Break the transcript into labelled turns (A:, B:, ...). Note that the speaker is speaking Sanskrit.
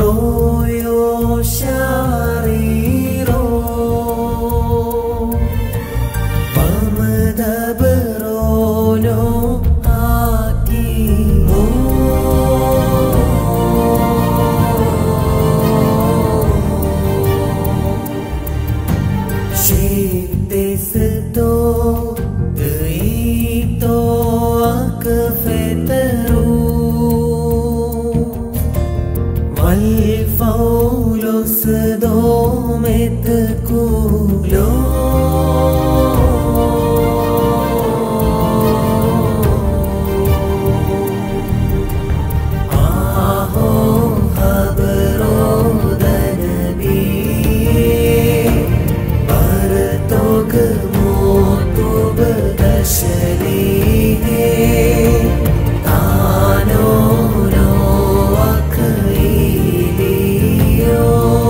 A: ोष الفولس دومت كولو